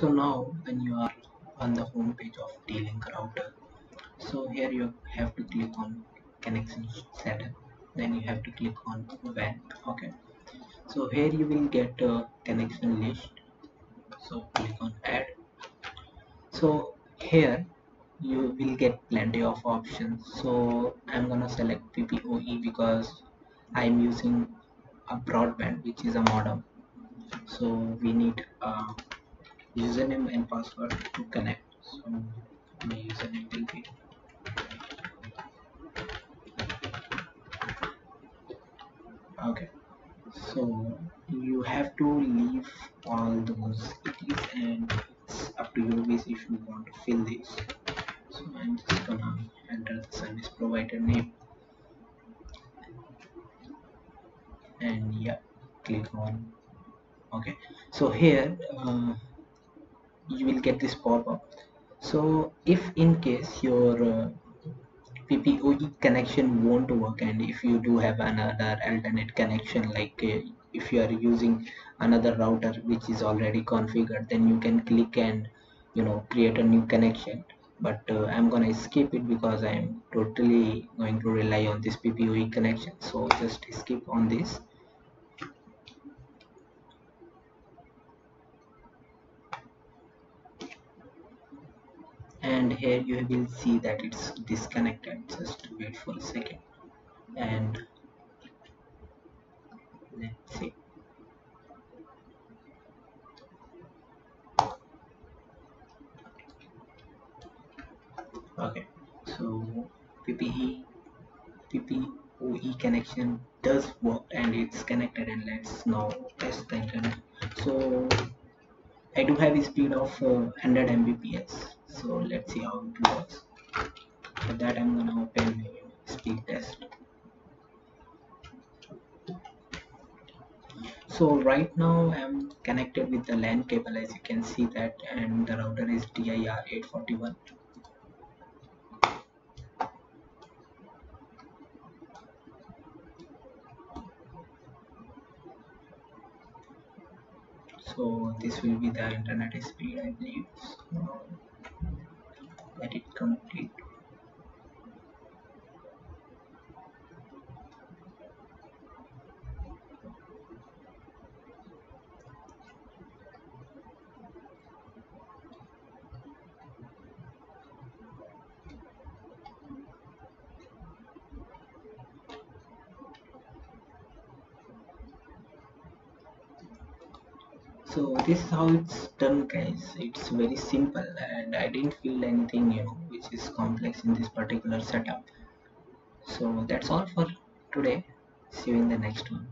so now when you are on the home page of D-Link router so here you have to click on connection setup then you have to click on WAN okay. So here you will get a connection list. So click on add. So here you will get plenty of options. So I'm gonna select PPOE because I'm using a broadband which is a modem. So we need a username and password to connect. So my username will be okay. So you have to leave all those cities and it's up to your you if you want to fill this so I'm just gonna enter the service provider name. And yeah click on. Okay. So here uh, you will get this pop-up. So if in case your uh, PPOE connection won't work and if you do have another alternate connection like uh, if you are using another router which is already configured then you can click and you know create a new connection. But uh, I'm gonna skip it because I'm totally going to rely on this PPOE connection. So just skip on this and here you will see that it's disconnected. Just wait for a second. And let's see. Okay so PPE PPOE connection does work and it's connected and let's now test the internet. So I do have a speed of uh, 100 Mbps so let's see how it works. For that I'm gonna open speed test. So right now I'm connected with the LAN cable as you can see that and the router is DIR 841 so this will be the internet speed I believe so let it complete so this is how it's done guys. It's very simple and I didn't feel anything you know which is complex in this particular setup. So that's all for today. See you in the next one